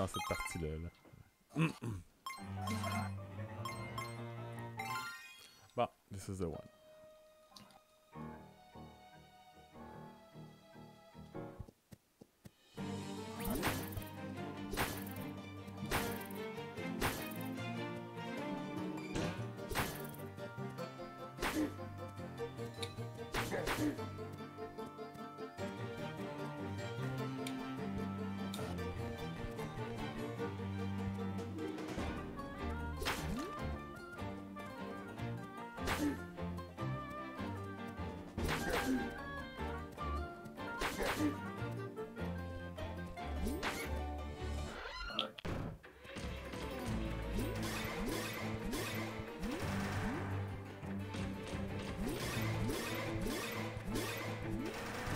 dans cette partie-là. Là. bon, this is the one.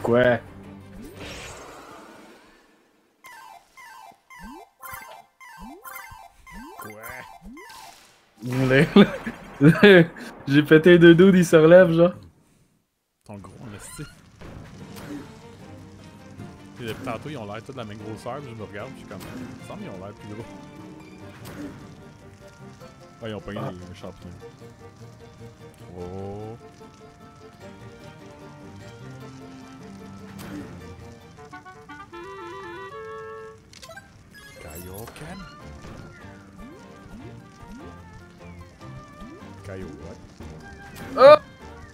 Quoi? Ouais. J'ai pété deux dos, il se relève, genre. Ton gros en esti. Puis depuis tantôt, ils ont l'air tous de la même grosseur, puis je me regarde, puis je suis comme. Il semble qu'ils ont l'air plus gros. Ouais, ils ont pogné Ah. les champignons. Oh. Kaioken? Kaio, ouais.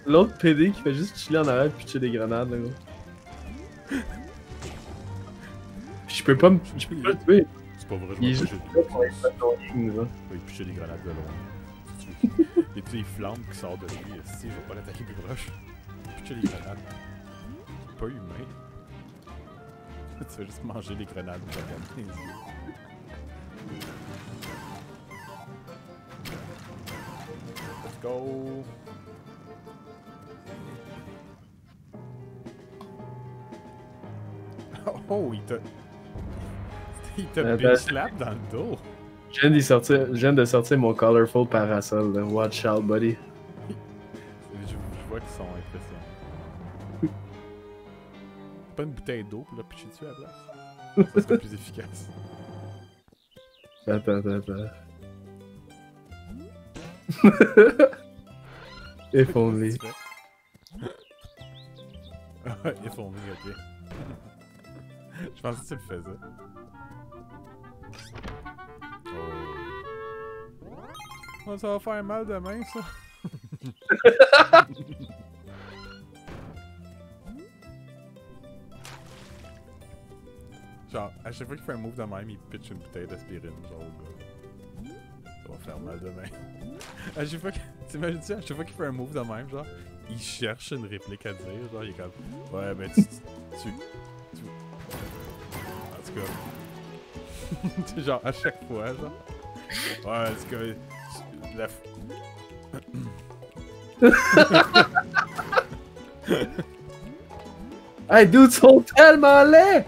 L'autre PD qui fait juste chiller en arrière et pitcher des grenades, là, gros. Je peux pas me. Je peux pas tuer. C'est pas vrai, je Il est juste pitcher là pour être annoying, là. Oui, pitcher des grenades de loin. Et puis les flammes qui sortent de lui, si je vais pas l'attaquer plus proche. Pitcher des grenades. C'est pas humain. tu vas juste manger les grenades. Let's go! Oh, il t'a. Il t'a Euh, ben- slap dans le dos! Je viens, d'y sortir, je viens de sortir mon Colorful Parasol. Watch out, buddy. Bouteille d'eau pour le pitcher dessus à la place. Ça serait plus efficace. Attends, attends, attends. If only. Ouais, if only, ok. Je pensais que tu le faisais. Oh. Oh, ça va faire mal demain, ça. Genre, à chaque fois qu'il fait un move de même, il pitch une bouteille d'aspirine, genre au gars. Ça va faire mal demain. à chaque fois que. T'imagines-tu, à chaque fois qu'il fait un move de même, genre, il cherche une réplique à dire, genre, il est comme. Ouais, ben, tu. Tu. tu... En tout cas. C'est genre, à chaque fois, genre. Ouais, en tout cas. tu- La. Hey, dude, ils sont tellement laids!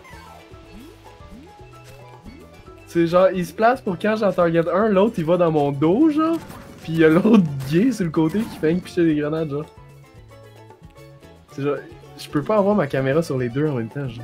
C'est genre, ils se placent pour quand j'en target un, l'autre il va dans mon dos, genre. Pis y'a l'autre gay sur le côté qui fait picher des grenades, genre. C'est genre, je peux pas avoir ma caméra sur les deux en même temps, genre.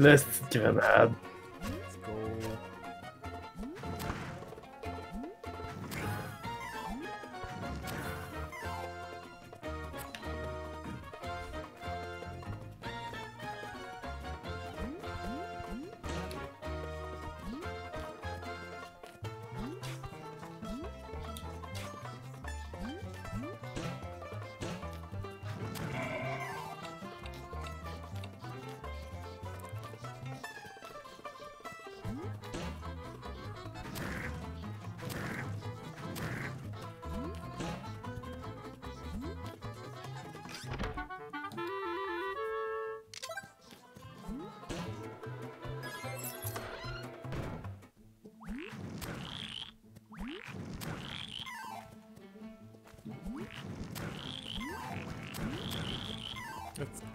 Não é nada.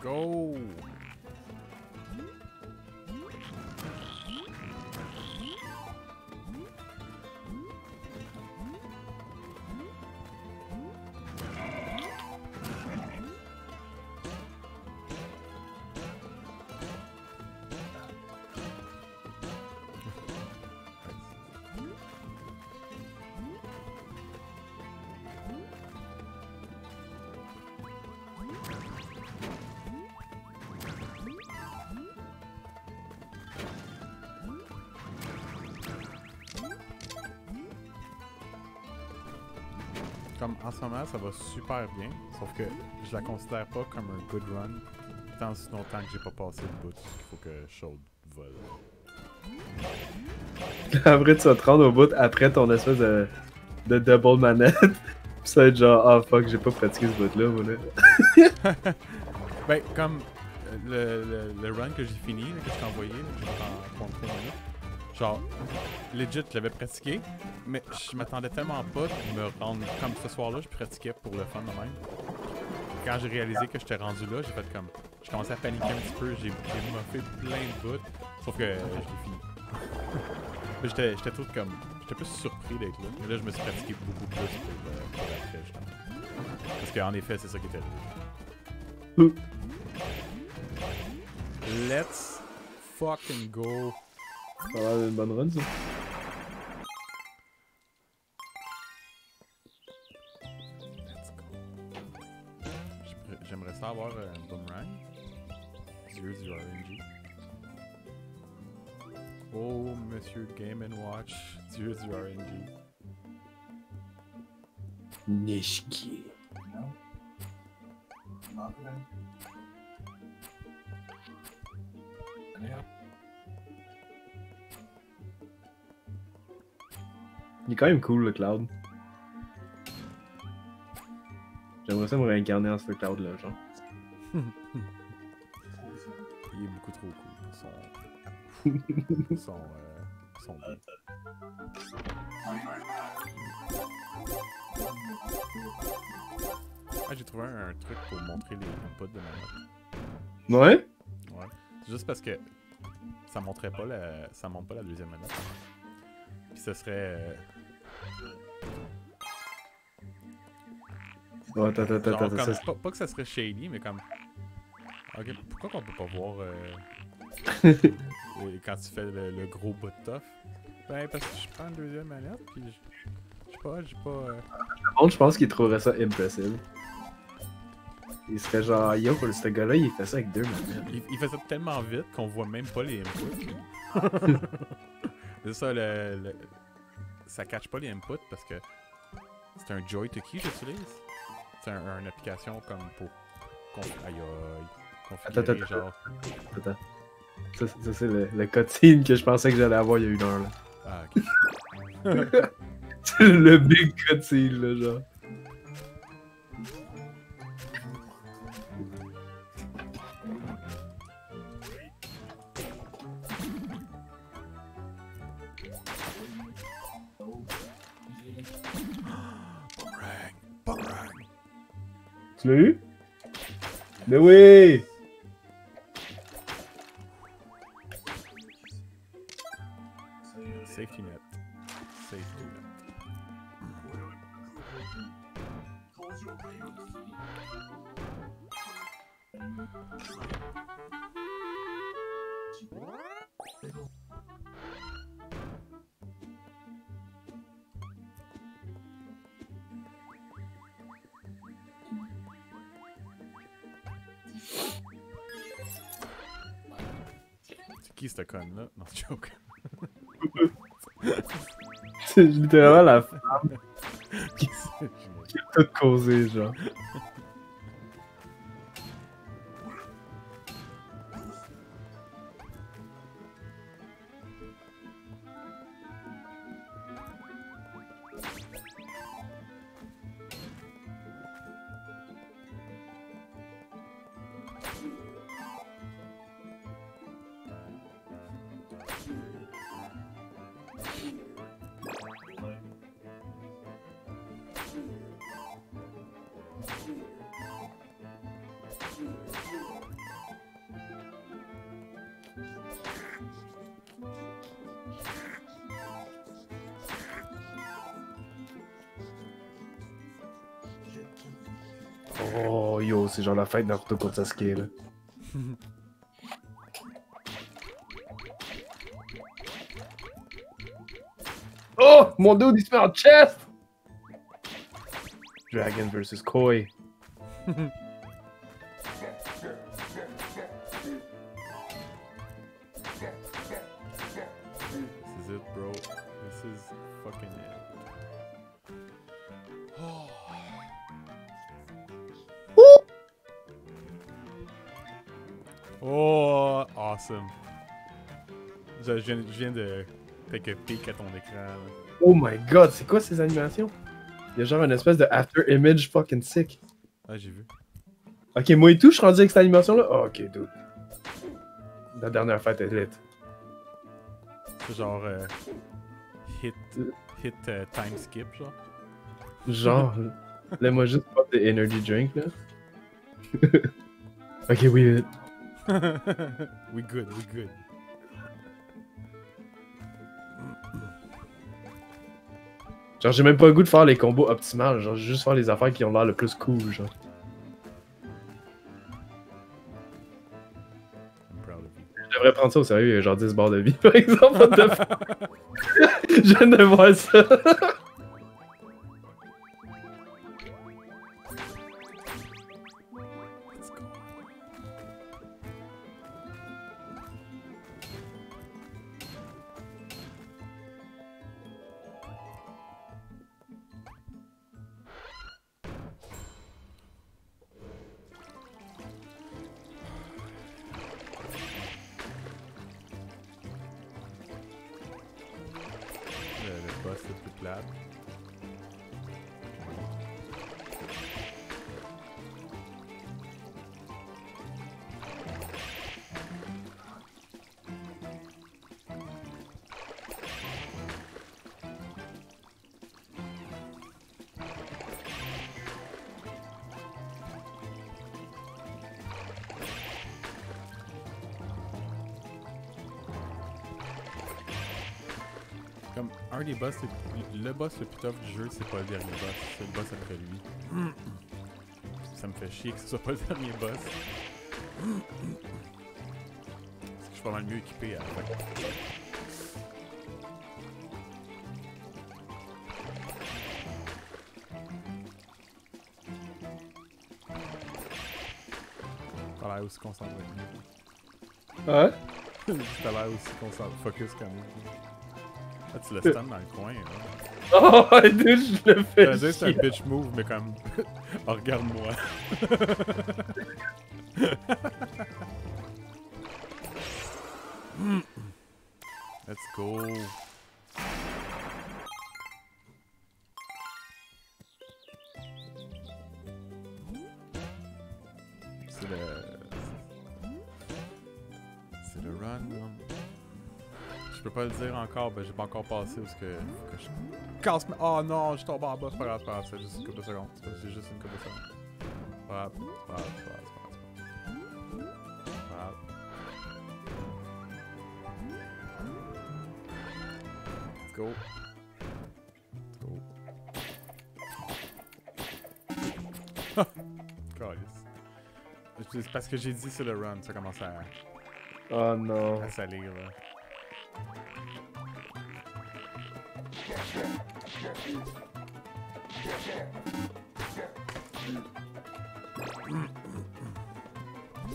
Go. Comme en ce moment, ça va super bien, sauf que je la considère pas comme un good run, tant si longtemps que j'ai pas passé le bout qu'il faut que Shode vole. Après, tu vas te rendre au bout après ton espèce de, de double manette. Ça va être genre, ah fuck, j'ai pas pratiqué ce bout-là, moi là. Ben, comme euh, le, le, le run que j'ai fini, là, que je t'ai envoyé, là, j'ai rencontré là, genre, legit, je l'avais pratiqué, mais je m'attendais tellement pas de me rendre comme ce soir-là, je pratiquais pour le fun de même. Quand j'ai réalisé que j'étais rendu là, j'ai fait comme. Je commençais à paniquer un petit peu, j'ai moffé plein de bouts, sauf que euh, je l'ai fini. J'étais j'étais tout comme. J'étais plus surpris d'être là, mais là, je me suis pratiqué beaucoup plus pour, euh, pour après, justement. Parce qu'en effet, c'est ça qui était. Let's fucking go. Ça va être une bonne run, ça. Let's go. J'aimerais- J'aimerais ça avoir euh, un boomerang. 0 RNG. Oh, monsieur Game Watch. 0 RNG. Nishiki. Il est quand même cool le cloud. J'aimerais ça me réincarner en ce cloud là, genre. Il est beaucoup trop cool son. son. Euh, son. Ah, j'ai trouvé un, un truc pour montrer les inputs de ma note. Ouais? Ouais. C'est juste parce que ça montrait pas la. ça montre pas la deuxième manette. Puis ce serait. Oh, attends, attends, genre attends, comme- attends. ça, pas, pas que ça serait shady, mais comme. Ok, pourquoi qu'on peut pas voir euh, quand tu fais le, le gros bout de tough? Ben, parce que je prends une deuxième manette, puis je. Je sais pas, j'ai pas. euh, Par contre, je pense qu'il trouverait ça impossible. Il serait genre, yo, ce gars-là, il fait ça avec deux manettes. Il, il fait ça tellement vite qu'on voit même pas les inputs. c'est ça, le, le- ça catch pas les inputs parce que c'est un Joy to Key j'utilise. C'est un, une application comme pour aïe, aïe, configurer Attends, attends, genre. Attends. Ça, ça, c'est le, le cutscene que je pensais que j'allais avoir il y a une heure, là. Ah, ok. C'est le big cutscene, là, genre. Tu l'as eu? Mais oui! Qui cette conne-là? Non, joke. C'est littéralement la femme qui a tout causé, genre? Oh yo, c'est genre la fête Naruto contre Sasuke là. oh! Mon dude il se met en chest! Dragon versus Koi. awesome. Je, je viens, je viens de a peek à ton écran. là. Oh my god, c'est quoi ces animations? Il y a genre une espèce de after image fucking sick. Ah, j'ai vu. Ok, moi et tout, je suis rendu avec cette animation là? Oh, ok, dude. La dernière fête est lit. Genre euh, hit, hit euh, time skip, genre. Genre, laisse-moi juste pas de energy drink là. ok, oui. we good, we good. Genre, j'ai même pas le goût de faire les combos optimales. Genre, juste faire les affaires qui ont l'air le plus cool, genre. Je devrais prendre ça au sérieux, genre 10 barres de vie, par exemple. Je viens de voir ça. Un des boss, le, boss le plus tough du jeu, c'est pas le dernier boss, c'est le boss après lui. Ça me fait chier que ce soit pas le dernier boss. Parce que je suis pas mal mieux équipé à. T'as l'air aussi concentré. Ouais? T'as l'air aussi concentré, focus comme moi. Ah, tu le stun dans le coin, là. Oh, dude, je le fais. Dire c'est un bitch move, mais comme. oh, regarde-moi. Let's go. Pas le dire encore, ben j'ai pas encore passé parce que. Faut que je casse. Oh non, je tombe en bas, c'est pas grave, c'est pas grave, c'est juste une couple de secondes. C'est juste une couple de secondes. C'est pas grave, c'est pas grave, c'est pas grave, c'est pas grave, c'est pas grave. Let's go. Let's go. C'est parce que j'ai dit c'est le run, ça commence à, Oh non. à salir là.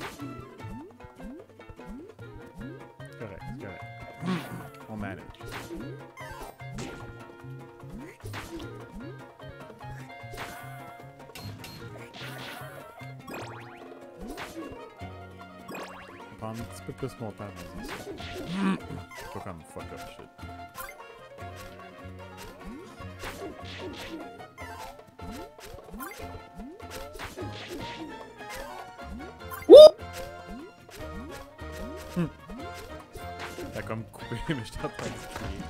Mm-hmm. On prend un petit peu plus mon temps dans ça. C'est pas comme fuck up shit. T'as comme coupé, mais j'étais en train de crier.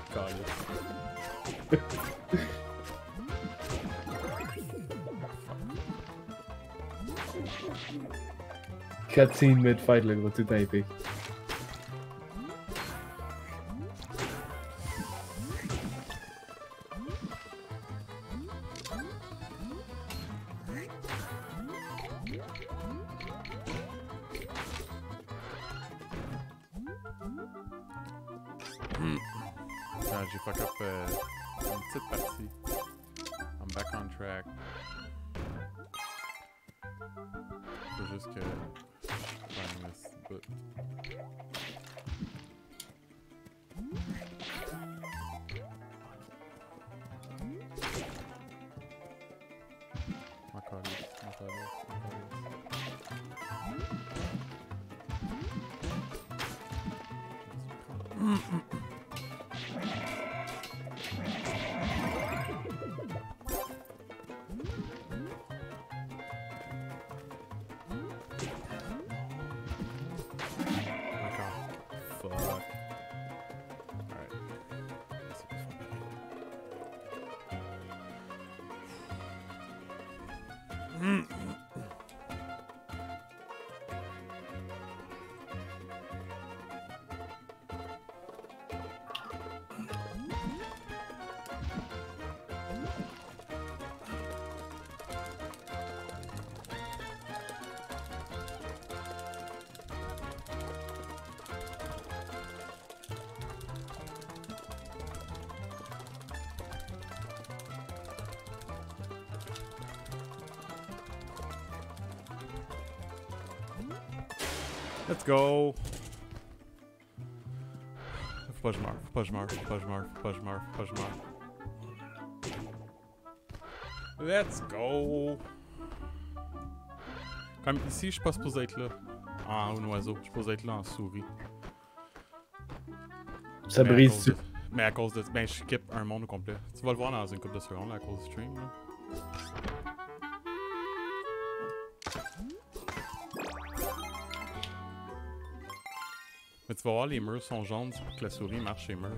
Partie. I'm back on track. Faut juste que je prenne le Let's go! Faut pas que je meure, faut pas que je meure, faut pas que je meure, faut pas que je meure, faut pas que je meure. Let's go! Comme ici, je suis pas supposé être là. En un oiseau, je suis supposé être là en souris. Ça Mais brise de- Mais à cause de. Ben, je skip un monde au complet. Tu vas le voir dans une couple de secondes là, à cause du stream. Là. Mais tu vas voir, les murs sont jaunes, c'est pour que la souris marche les murs.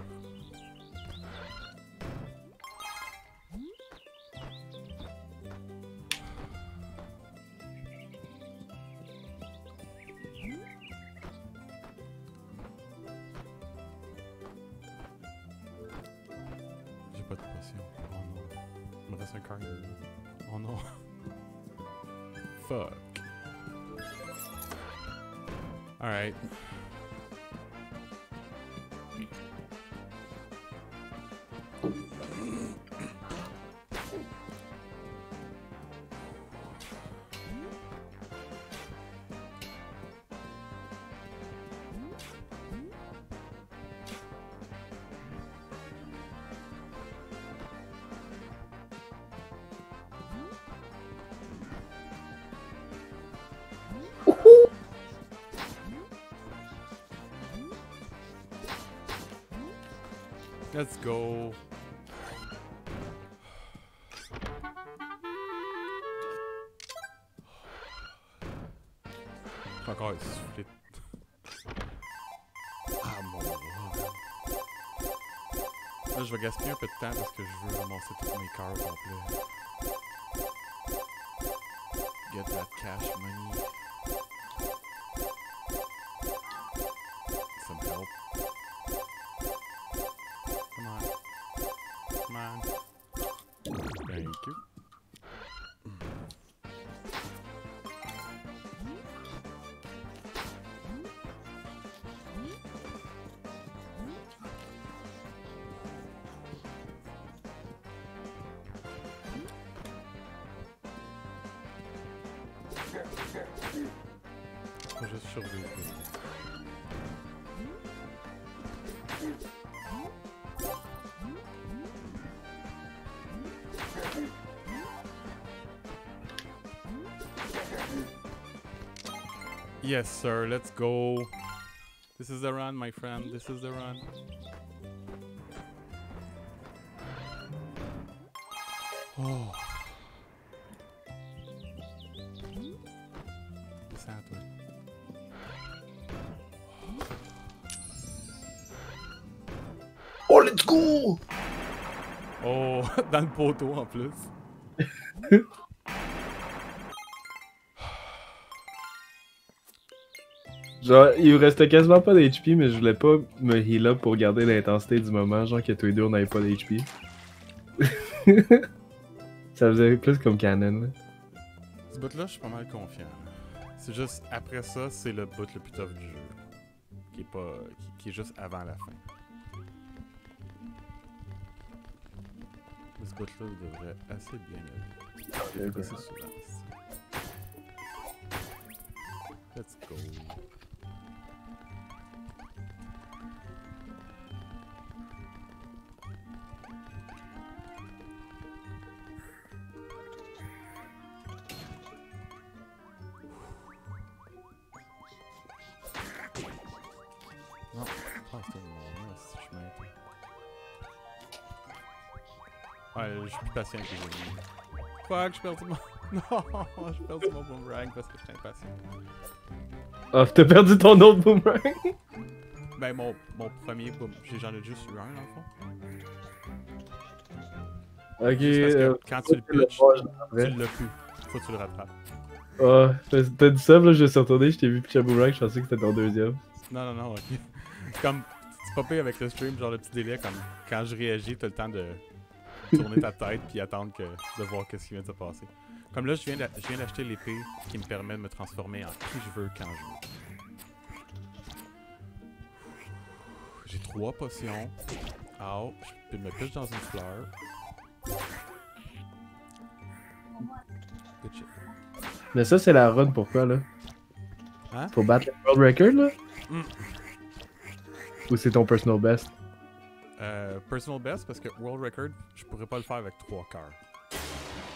Let's go. Encore essoufflé. Ah mon dieu. Là, je vais gaspiller un peu de temps parce que je veux ramasser tous mes cars au complet. Get that cash money. Yes, sir, let's go. This is the run, my friend. This is the run. Dans le poteau en plus. Genre, il me restait quasiment pas d'HP, mais je voulais pas me heal up pour garder l'intensité du moment, genre que tous les deux on n'avait pas d'HP. Ça faisait plus comme canon. là. Ce bout-là, je suis pas mal confiant. C'est juste, après ça, c'est le bout le plus tough du jeu. Qui est pas. qui, qui est juste avant la fin. Ce bout-là devrait assez bien aller. Ok. C'est souvent ici. Let's go. Fuck, je perds mon... Non, je perds mon boomerang parce que je suis impatient. Ah, t'as perdu ton autre boomerang? Ben, mon, mon premier boom... j'ai- J'en ai juste eu un, dans le fond. Ok, euh, quand tu le pitches, tu l'as plus. Faut que tu le rattrapes. Ah, t'as t'as dit ça, là, je suis retourné, je t'ai vu pitcher un boomerang, je pensais que c'était ton deuxième. Non, non, non, ok. Comme, c'est pas pire avec le stream, genre le petit délai, comme quand je réagis, t'as le temps de tourner ta tête puis attendre que, de voir qu'est-ce qui vient de se passer. Comme là, je viens d'a- je viens d'acheter l'épée qui me permet de me transformer en qui je veux quand je veux. J'ai trois potions. Ow, je peux me pitcher dans une fleur. Good shit. Mais ça, c'est la run, pourquoi, là? Hein? Pour battre le world record, là? Mm. Ou c'est ton personal best? Euh, personal best parce que world record, je pourrais pas le faire avec trois quarts.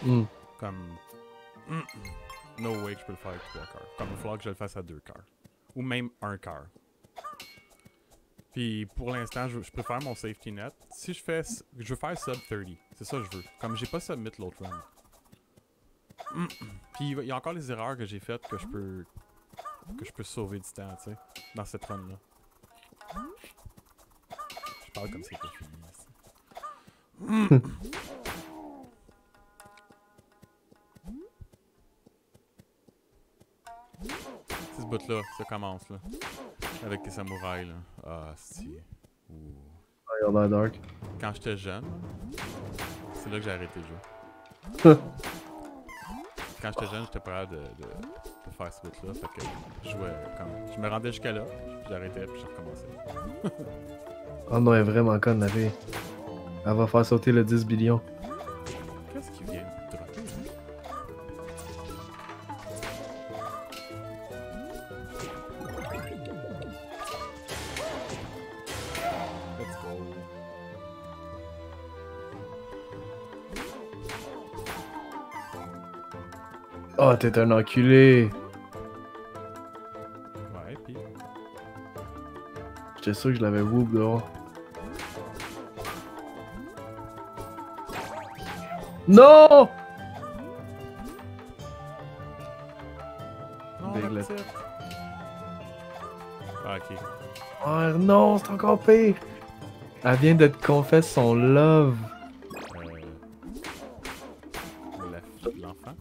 Hmm. Comme. Mm, mm. No way que je peux le faire avec trois quarts. Comme il falloir que je le fasse à deux quarts. Ou même un quart. Puis pour l'instant, je, je préfère mon safety net. Si je fais. Je veux faire sub 30. C'est ça que je veux. Comme j'ai pas submit l'autre run. Puis il y a encore les erreurs que j'ai faites que je peux. Que je peux sauver du temps, tu sais. Dans cette run là. Je parle comme. C'est ce bout-là, ça commence là. Avec les samouraïs là. Ah, si. Ouh. Ah, il a l'air dark. Quand j'étais jeune, là, c'est là que j'ai arrêté de jouer. Quand j'étais jeune, j'étais pas de, de, de faire ce bout-là. Fait que je jouais comme. Je me rendais jusqu'à là, puis j'arrêtais, puis je recommençais. Oh non, elle est vraiment conne, la fille. Elle va faire sauter le 10 billions. Qu'est-ce qui vient de dropper hein? Let's go. Oh, t'es un enculé. Ouais, pis. J'étais sûr que je l'avais whoop dehors. Non! Ah, ok. Oh non, c'est encore pire. Elle vient de te confesser son love. Euh... la fille- L'enfant?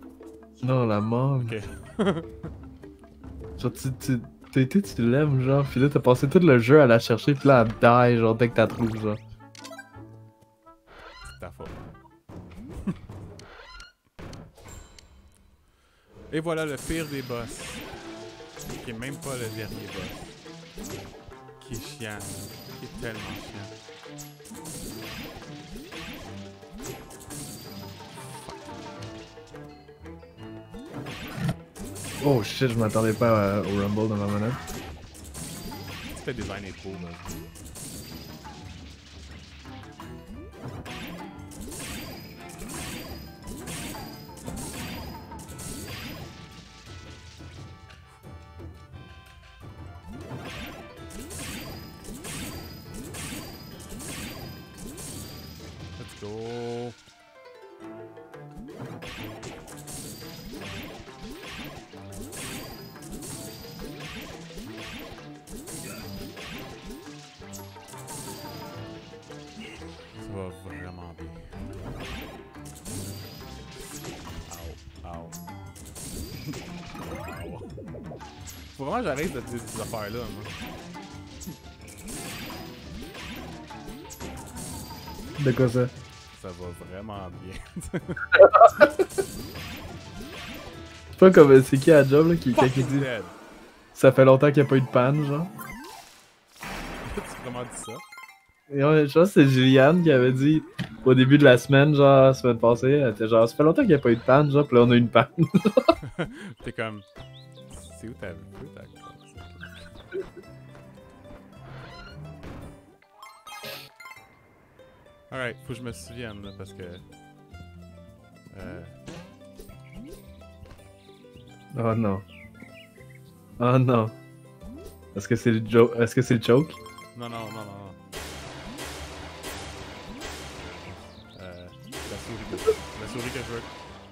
Non, la mort. Ok. Genre, tu, tu, été, tu l'aimes, genre, pis là, t'as passé tout le jeu à la chercher, pis là, elle die, genre, dès que t'as trouvé, genre. Et voilà le pire des boss. Qui est même pas le dernier boss. Qui est chiant. Qui est tellement chiant. Oh shit, je m'attendais pas à- au Rumble dans ma manette. C'était designé beau, là. Faut vraiment que j'arrête de dire ces affaires-là, moi. De quoi ça? Ça va vraiment bien. C'est pas comme c'est qui à job là qui, dit Dead. ça fait longtemps qu'il n'y a pas eu de panne, genre? Tu vraiment dit ça? Et je pense que c'est Juliane qui avait dit au début de la semaine, genre la semaine passée, elle était genre ça fait longtemps qu'il n'y a pas eu de panne, genre, pis là on a eu une panne. T'es comme. Où ta Alright, faut que je me souvienne là, parce que. Euh. Oh non. Oh non. Est-ce que c'est le joke? Est-ce que c'est le choke? Non, non, non, non. Euh. La souris que, la souris que je veux.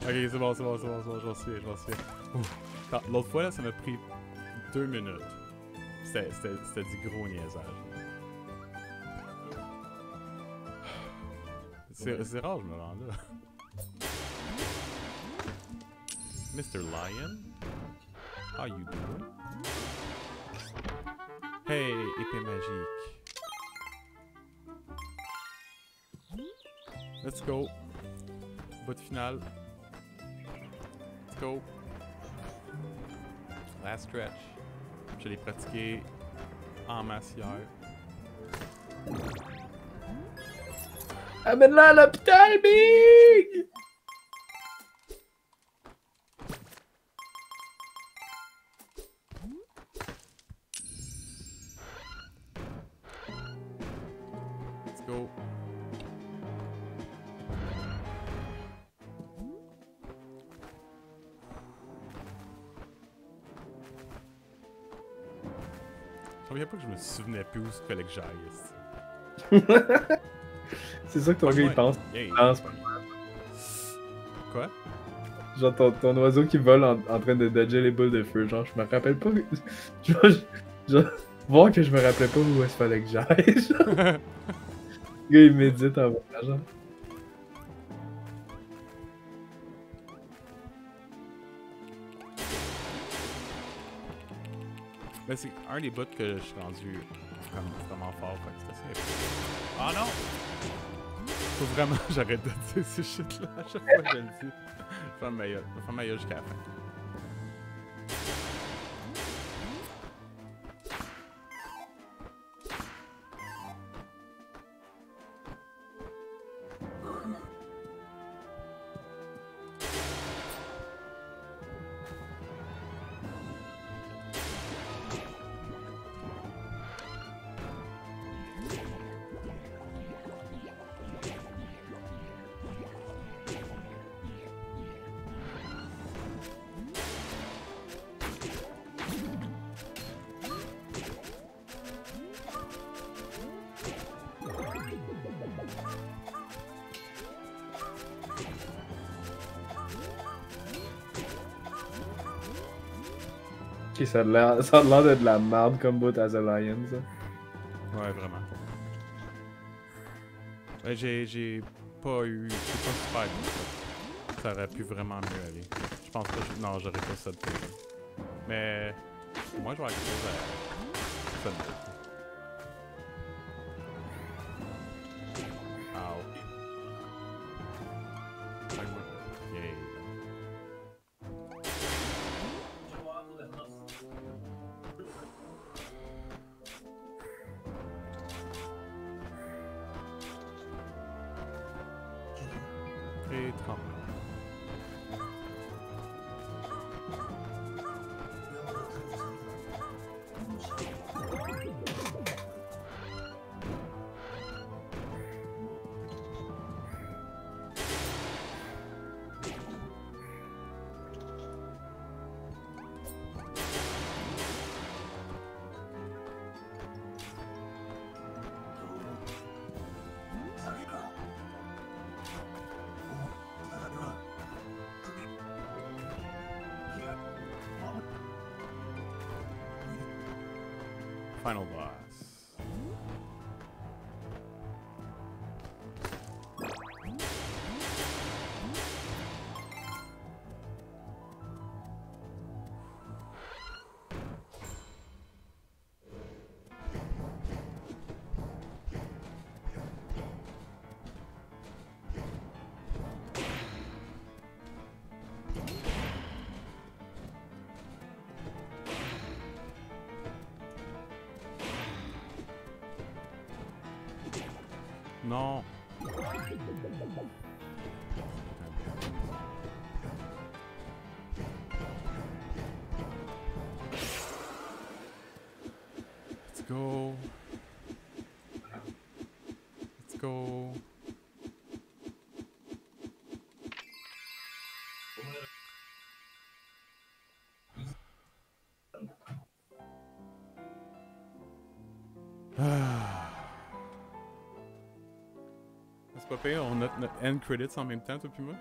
Ok, c'est bon, c'est bon, c'est bon, c'est bon, je m'en souviens, je m'en souviens. Ouf. Quand- L'autre fois là, ça m'a pris deux minutes. C'était du gros niaisage. C'est c'est rare, je me rends là. Mr. Lion? How you doing? Hey, épée magique. Let's go. Bout final. Let's go. Last stretch. Je l'ai pratiqué en masse hier. Amène-la à l'hôpital, Big! Plus où il fallait que j'aille. C'est ça que ton gars il pense. Quoi? Genre ton, ton oiseau qui vole en, en train de dodger les boules de feu. Genre, je me rappelle pas. Genre, je- genre, voir que je me rappelais pas où est-ce fallait que j'aille. Le gars il médite en voyage. Ben, c'est un des bouts que je suis rendu comme vraiment fort, fait que assez. Ah non! Faut vraiment que j'arrête de dire ces shit-là à chaque fois que je le dis. Je vais faire meilleur jusqu'à la fin. Ça a l'air de de la merde comme bout as a lion, ça. Ouais, vraiment. J'ai, pas eu. Pas super bien. ça. Ça aurait pu vraiment mieux aller. Je pense pas. que- Non, j'aurais pas ça de plus. Mais. Moi, je vais quelque chose. Final boss. Go. Let's go. C'est pas pire, on note notre end credits en même temps, toi pis moi.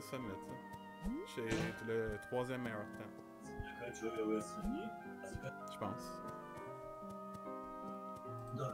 sur le summit. C'est le troisième meilleur temps. Je pense. Non.